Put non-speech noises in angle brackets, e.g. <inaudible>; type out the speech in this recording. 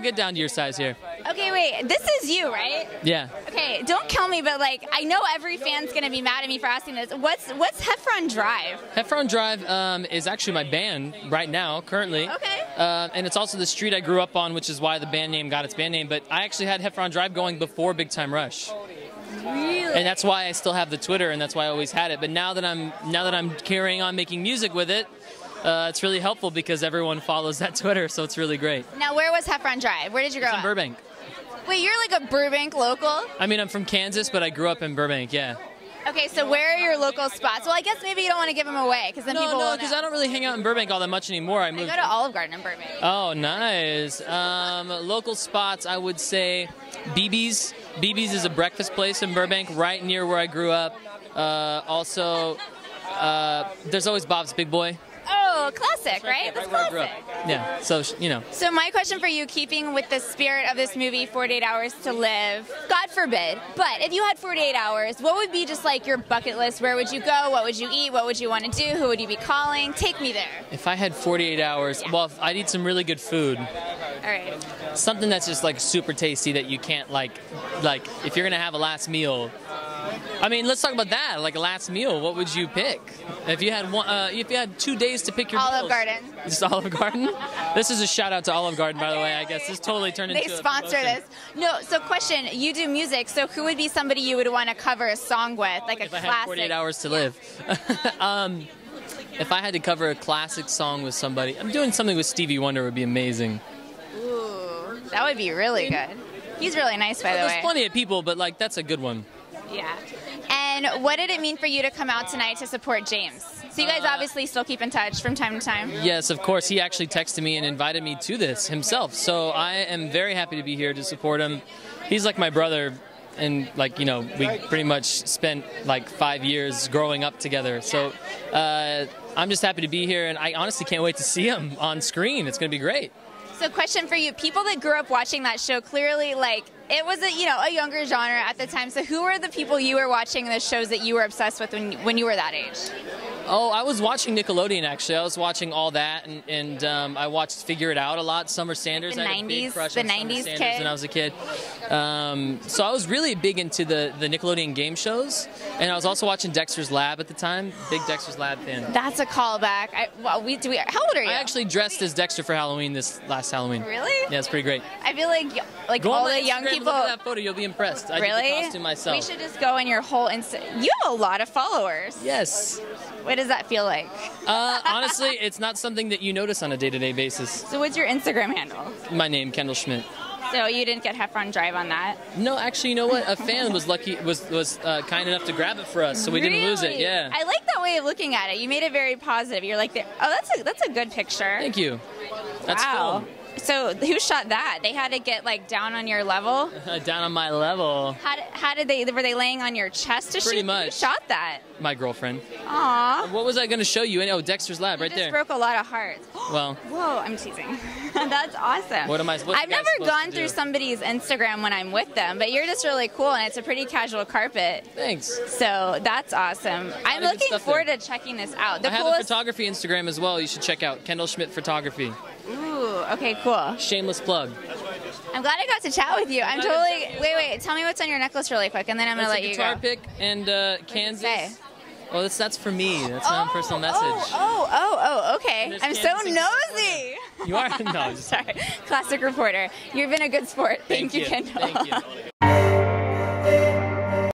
I'll get down to your size here. Okay, wait. This is you, right? Yeah. Okay, don't kill me, but like I know every fan's gonna be mad at me for asking this. What's what's Heffron Drive? Heffron Drive um, is actually my band right now, currently. Okay. Uh, and it's also the street I grew up on, which is why the band name got its band name. But I actually had Heffron Drive going before Big Time Rush. Really? And that's why I still have the Twitter, and that's why I always had it. But now that I'm now that I'm carrying on making music with it, uh, it's really helpful because everyone follows that Twitter, so it's really great. Now, where was Heffron Drive? Where did you grow It's in up? Burbank. Wait, you're like a Burbank local? I mean, I'm from Kansas, but I grew up in Burbank. Yeah. Okay, so where are your local spots? Well, I guess maybe you don't want to give them away because then No, people no, because. I don't really hang out in Burbank all that much anymore. I I moved. go to Olive Garden in Burbank. Oh, nice. Um, local spots, I would say BB's. BB's is a breakfast place in Burbank, right near where I grew up. Uh, also, uh, there's always Bob's Big Boy. Oh, classic, right? That's where I grew up. classic. Yeah, so you know. So my question for you, keeping with the spirit of this movie, 48 Hours to Live, God forbid, but if you had 48 hours, what would be just like your bucket list? Where would you go? What would you eat? What would you want to do? Who would you be calling? Take me there. If I had 48 hours, well, if I'd eat some really good food. All right. Something that's just like super tasty that you can't like, like if you're gonna have a last meal. I mean, let's talk about that. Like a last meal, what would you pick? If you had one, uh, if you had two days to pick your Olive meals. Garden. Just Olive Garden. <laughs> this is a shout out to Olive Garden, by the way. I guess this totally turned They into. a sponsor this. No, so question, you do music, so who would be somebody you would want to cover a song with, like a If I had 48 hours to live. <laughs> um, if I had to cover a classic song with somebody, I'm doing something with Stevie Wonder would be amazing. Ooh, that would be really good. He's really nice, by the There's way. There's plenty of people, but like that's a good one. Yeah. And what did it mean for you to come out tonight to support James? So you guys Uh, obviously still keep in touch from time to time. Yes, of course. He actually texted me and invited me to this himself. So I am very happy to be here to support him. He's like my brother, and like you know, we pretty much spent like five years growing up together. So uh, I'm just happy to be here, and I honestly can't wait to see him on screen. It's going to be great. So question for you, people that grew up watching that show clearly like it was a you know a younger genre at the time. So who were the people you were watching the shows that you were obsessed with when when you were that age? Oh, I was watching Nickelodeon actually. I was watching all that, and, and um, I watched Figure It Out a lot. Summer Sanders. The I had a big 90s crush the on Summer 90s Sanders kid? when I was a kid. Um, so I was really big into the, the Nickelodeon game shows, and I was also watching Dexter's Lab at the time. Big Dexter's Lab fan. That's a callback. I, well, we do. We, how old are you? I actually dressed as Dexter for Halloween this last Halloween. Really? Yeah, it's pretty great. I feel like like Go all the young Instagram, people. Look at that photo. You'll be impressed. I really? did the costume myself. We should just go in your whole Insta. You have a lot of followers. Yes. What does that feel like? Uh, honestly, it's not something that you notice on a day-to-day basis. So what's your Instagram handle? My name, Kendall Schmidt. So you didn't get Heffron Drive on that. No, actually, you know what? A fan was lucky, was was uh, kind enough to grab it for us, so we didn't lose it. Yeah. I like that way of looking at it. You made it very positive. You're like, oh, that's a that's a good picture. Thank you. That's wow. So who shot that? They had to get like down on your level. <laughs> Down on my level, How did, how did they were they laying on your chest to Pretty shoot? Who much. shot that? my girlfriend. Aw. What was I going to show you? Oh, Dexter's Lab, You right just there. broke a lot of hearts. <gasps> Well, Whoa, I'm teasing. <laughs> That's awesome. What am I- what's I've never gone through somebody's Instagram when I'm with them, but you're just really cool and it's a pretty casual carpet. thanks. So that's awesome. I'm looking forward there. to checking this out. The I have a photography Instagram as well. You should check out Kendall Schmidt Photography. Ooh, okay, cool. Shameless plug. I'm glad I got to chat with you. I'm to totally. you Wait, wait. Tell me what's on your necklace really quick, and then I'm gonna let a you guitar go. pick and uh, Kansas. Well, that's that's for me. That's my own personal message. Oh, oh, oh, oh, okay. I'm so Kansas in nosy. You are <laughs> no. Just, Sorry, classic reporter. You've been a good sport. Thank, Thank you. Kendall. Thank you. <laughs>